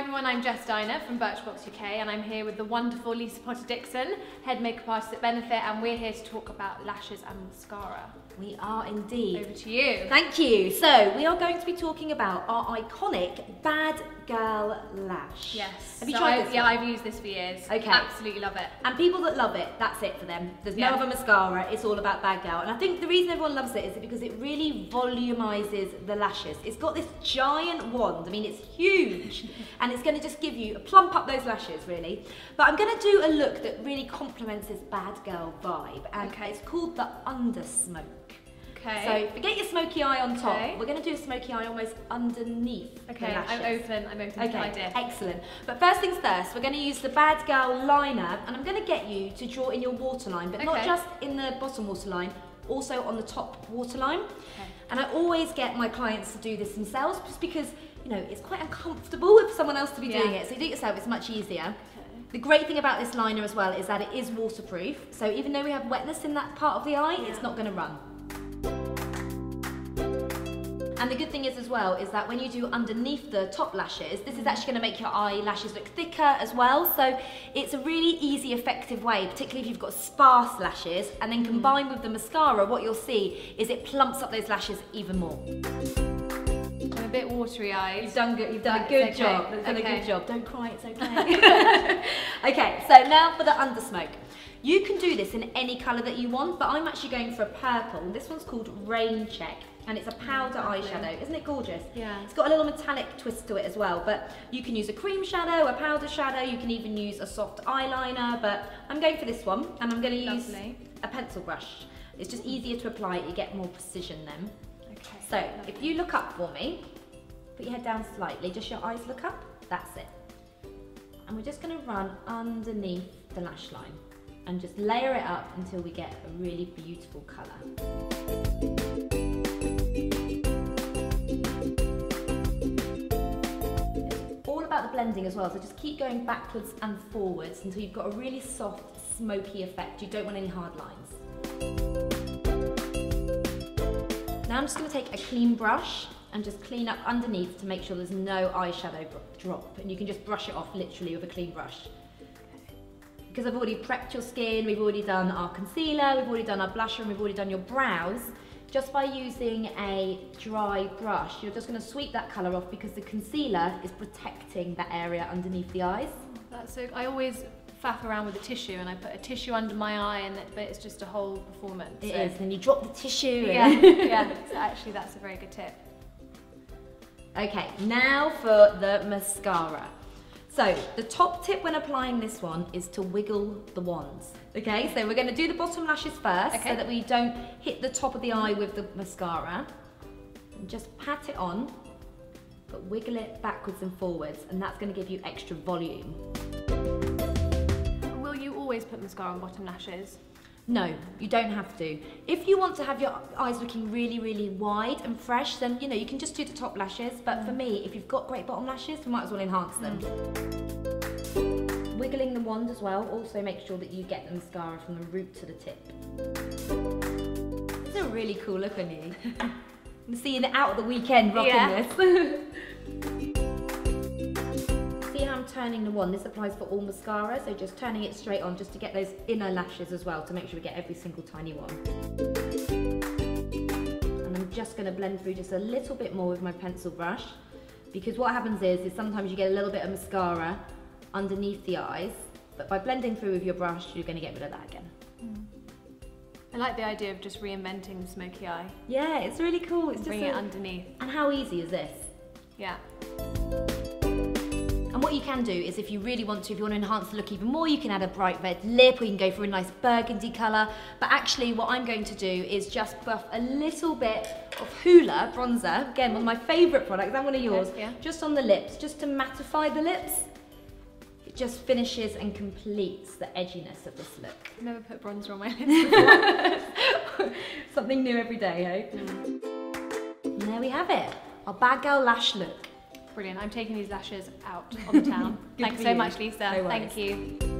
everyone, I'm Jess Diner from Birchbox UK and I'm here with the wonderful Lisa Potter Dixon, head makeup artist at Benefit and we're here to talk about lashes and mascara. We are indeed. Over to you. Thank you. So we are going to be talking about our iconic Bad Girl Lash. Yes. Have you so tried I, this Yeah, one? I've used this for years. Okay. Absolutely love it. And people that love it, that's it for them. There's no Yeah. other mascara, it's all about Bad Girl. And I think the reason everyone loves it is because it really volumizes the lashes. It's got this giant wand, I mean it's huge, and it's gonna just give you, a plump up those lashes really. But I'm gonna do a look that really complements this BADgal vibe, and Okay. it's called the under smoke. Okay. So forget your smoky eye on top. Okay. We're going to do a smoky eye almost underneath okay. I'm open. I'm open to the Okay, idea. excellent. But first things first, we're going to use the BADgal liner, and I'm going to get you to draw in your waterline, but not just in the bottom waterline, also on the top waterline. Okay. And I always get my clients to do this themselves, just because you know it's quite uncomfortable for someone else to be Yeah. doing it. So you do it yourself; it's much easier. Okay. The great thing about this liner as well is that it is waterproof, so even though we have wetness in that part of the eye, it's not going to run. And the good thing is as well is that when you do underneath the top lashes, this is mm-hmm. actually going to make your eyelashes look thicker as well. So it's a really easy, effective way, particularly if you've got sparse lashes. And then mm-hmm. combined with the mascara, what you'll see is it plumps up those lashes even more. A bit watery eyed. You've done good. You've done a good okay. job. You've done a good job. Don't cry. It's okay. okay. So now for the undersmoke. You can do this in any colour that you want, but I'm actually going for a purple. This one's called Rain Check, and it's a powder Lovely. eyeshadow. Isn't it gorgeous? Yeah. It's got a little metallic twist to it as well, but you can use a cream shadow, a powder shadow. You can even use a soft eyeliner, but I'm going for this one, and I'm going to use Lovely. a pencil brush. It's just easier to apply it. You get more precision then. Okay. So if you look up for me, put your head down slightly, just your eyes look up, that's it. And we're just gonna run underneath the lash line and just layer it up until we get a really beautiful colour. All about the blending as well, so just keep going backwards and forwards until you've got a really soft, smoky effect. You don't want any hard lines. Now I'm just going to take a clean brush and just clean up underneath to make sure there's no eyeshadow drop and you can just brush it off literally with a clean brush. Because I've already prepped your skin, we've already done our concealer, we've already done our blusher and we've already done your brows, just by using a dry brush, you're just going to sweep that colour off because the concealer is protecting that area underneath the eyes. That's so. I always faff around with a tissue and I put a tissue under my eye, and it, but it's just a whole performance. It so- is, and then you drop the tissue. Yeah, yeah. So actually, that's a very good tip. Okay, now for the mascara. So the top tip when applying this one is to wiggle the wands. Okay, so we're going to do the bottom lashes first Okay. so that we don't hit the top of the eye with the mascara. And just pat it on, but wiggle it backwards and forwards, and that's going to give you extra volume. Will you always put mascara on bottom lashes? No, you don't have to. If you want to have your eyes looking really, really wide and fresh, then you know you can just do the top lashes. But for me, if you've got great bottom lashes, you might as well enhance them. Wiggling the wand as well also makes sure that you get the mascara from the root to the tip. It's a really cool look on you. I'm seeing it out at the weekend rocking Yeah. this. I'm turning the wand? This applies for all mascara, so just turning it straight on just to get those inner lashes as well to make sure we get every single tiny one. And I'm just going to blend through just a little bit more with my pencil brush because what happens is, is sometimes you get a little bit of mascara underneath the eyes, but by blending through with your brush, you're going to get rid of that again. Hmm. I like the idea of just reinventing the smoky eye, Yeah, it's really cool. It's just bring a- it underneath. and how easy is this? Yeah. And what you can do is if you really want to, if you want to enhance the look even more, you can add a bright red lip or you can go for a nice burgundy colour. But actually what I'm going to do is just buff a little bit of Hoola bronzer, again one of my favourite products, and one of yours, yeah. just on the lips, just to mattify the lips. It just finishes and completes the edginess of this look. I've never put bronzer on my lips. Something new every day, hey? And there we have it, our BADgal lash look. Brilliant. I'm taking these lashes out on the town. Thanks so much, Lisa. No. Thank you.